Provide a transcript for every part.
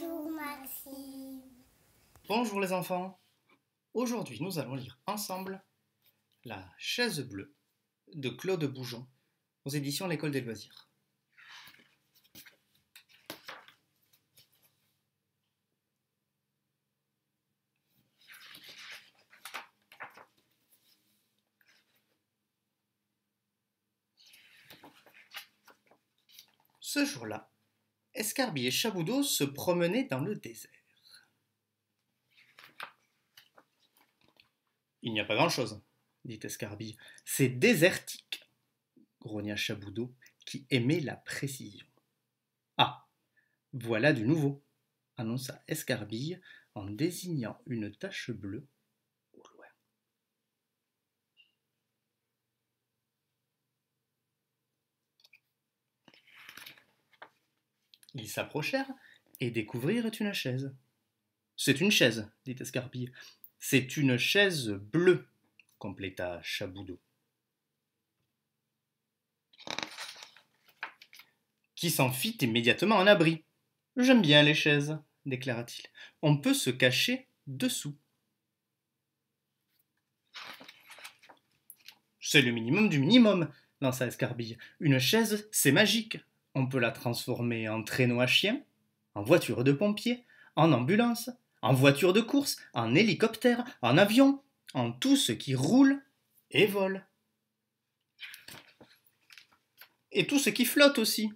Bonjour Maxime. Bonjour les enfants. Aujourd'hui, nous allons lire ensemble La chaise bleue de Claude Boujon aux éditions L'École des loisirs. Ce jour-là, Escarbille et Chaboudot se promenaient dans le désert. Il n'y a pas grand-chose, dit Escarbille. C'est désertique, grogna Chaboudot, qui aimait la précision. Ah, voilà du nouveau, annonça Escarbille en désignant une tache bleue au loin. Ils s'approchèrent et découvrirent une chaise. C'est une chaise, dit Escarbille. C'est une chaise bleue, compléta Chaboudot. Qui s'en fit immédiatement en abri. J'aime bien les chaises, déclara-t-il. On peut se cacher dessous. C'est le minimum du minimum, lança Escarbille. Une chaise, c'est magique. On peut la transformer en traîneau à chien, en voiture de pompier, en ambulance, en voiture de course, en hélicoptère, en avion, en tout ce qui roule et vole. Et tout ce qui flotte aussi.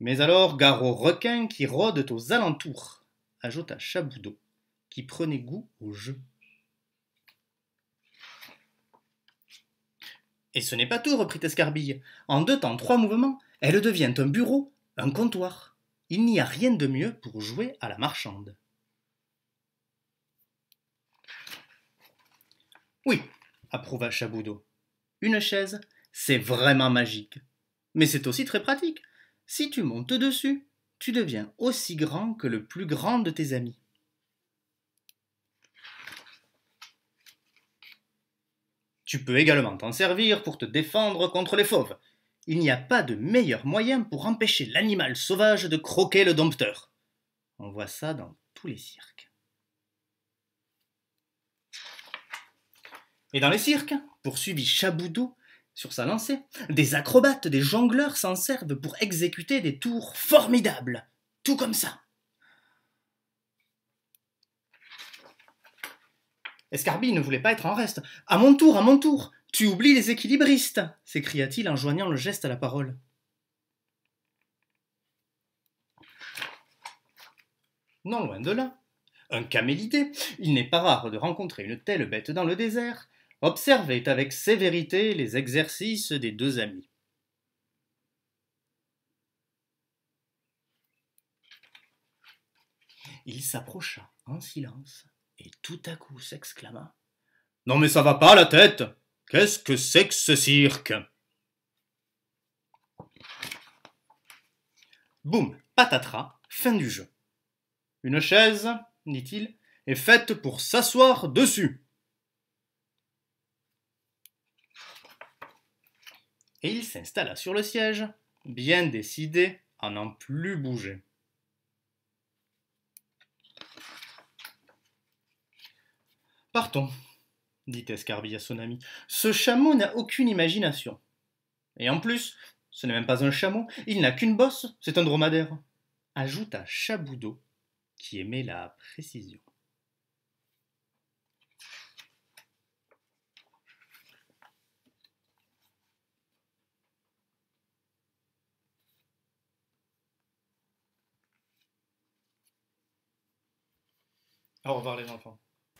Mais alors, gare aux requins qui rôdent aux alentours, ajouta Chaboudot, qui prenait goût au jeu. Et ce n'est pas tout, reprit Escarbille. En deux temps, trois mouvements, elle devient un bureau, un comptoir. Il n'y a rien de mieux pour jouer à la marchande. Oui, approuva Chaboudot. Une chaise, c'est vraiment magique. Mais c'est aussi très pratique. Si tu montes dessus, tu deviens aussi grand que le plus grand de tes amis. Tu peux également t'en servir pour te défendre contre les fauves. Il n'y a pas de meilleur moyen pour empêcher l'animal sauvage de croquer le dompteur. On voit ça dans tous les cirques. Et dans les cirques, poursuivit Chaboudot sur sa lancée, des acrobates, des jongleurs s'en servent pour exécuter des tours formidables, tout comme ça. Escarbille ne voulait pas être en reste. À mon tour, à mon tour, tu oublies les équilibristes s'écria-t-il en joignant le geste à la parole. Non loin de là. Un camélidé, il n'est pas rare de rencontrer une telle bête dans le désert, observait avec sévérité les exercices des deux amis. Il s'approcha en silence et tout à coup s'exclama Non mais ça va pas la tête Qu'est-ce que c'est que ce cirque? Boum, patatras, fin du jeu. Une chaise, dit-il, est faite pour s'asseoir dessus. Et il s'installa sur le siège, bien décidé à n'en plus bouger. Partons, dit Escarbille à son ami. Ce chameau n'a aucune imagination. Et en plus, ce n'est même pas un chameau, il n'a qu'une bosse, c'est un dromadaire. Ajouta Chaboudot, qui aimait la précision. Au revoir les enfants.